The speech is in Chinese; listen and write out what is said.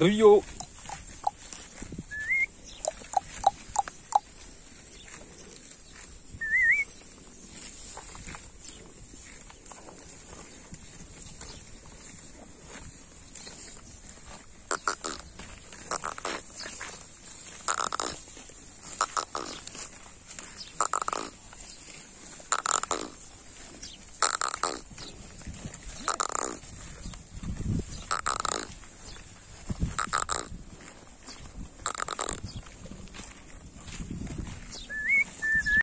哎呦。